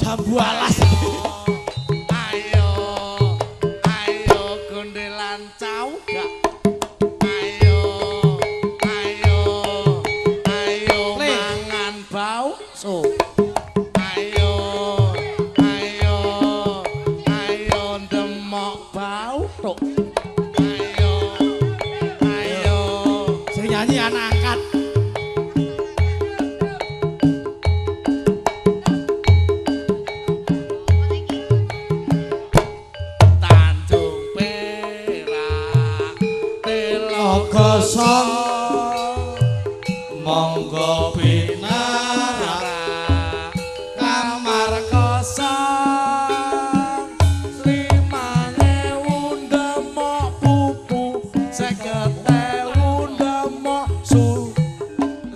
jambu alas Ayo, ayo gondelan cau gak? Ayo, ayo, ayo Le. mangan bau so. Ayo, ayo, ayo demok bau tok. Ayo, ayo. sing nyanyi anak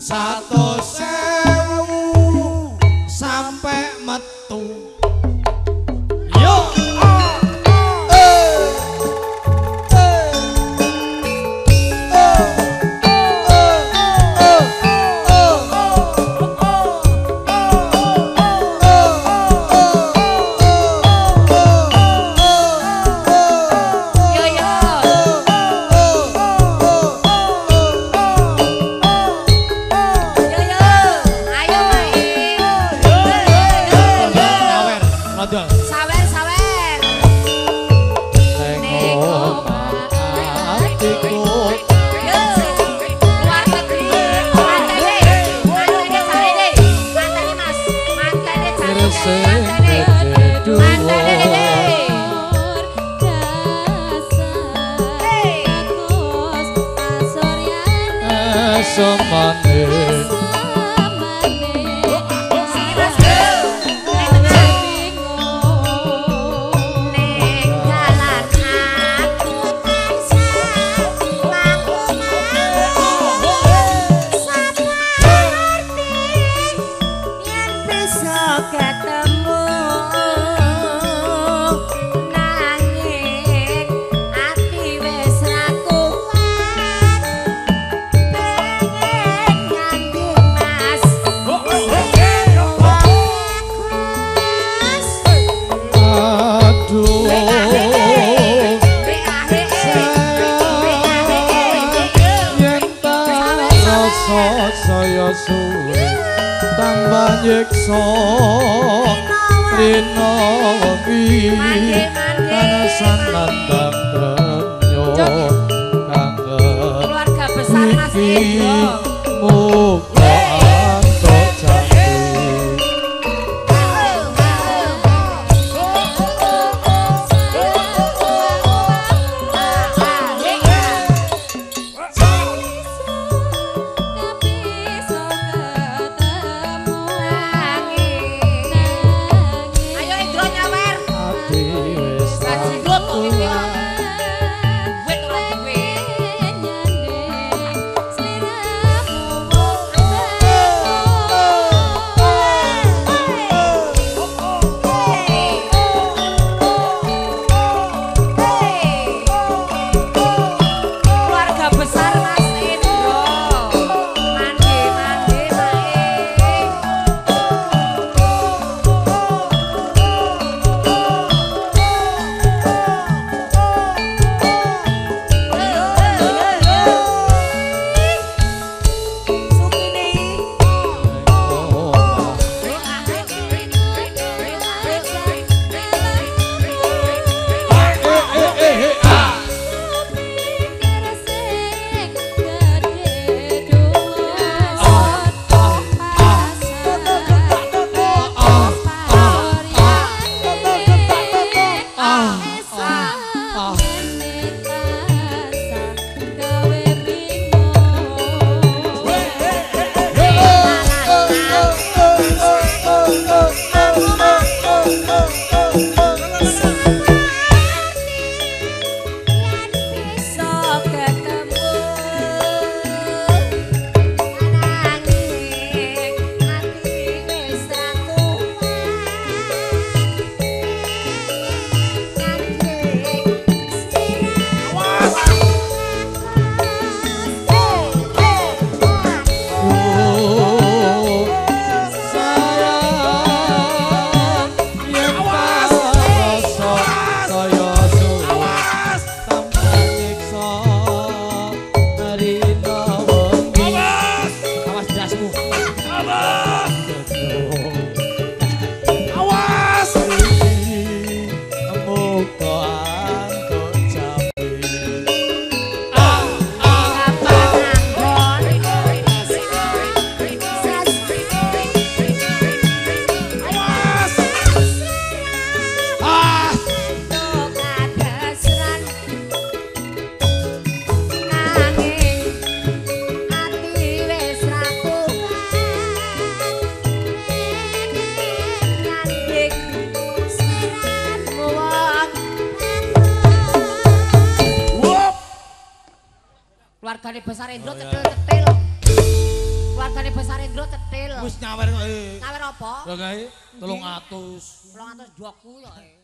satu Rodol. Sawer sawer. Tengok hatiku Yo. Luar negeri. Mantene. Mantene sarene. Mantene Mas. Mantene sarene. Mantene. Mantene Dede. Rasa saya suwe tambah nyiksa rina wengi kanasan nandang denyo kangen keluarga besar Mas Hendro muga Keluargane besar Endro cetil-cetil. Keluargane besar Endro cetil. Wis nyawer kok. eh. Ngawer apa? Lah kae 300. 200 joku ya. eh.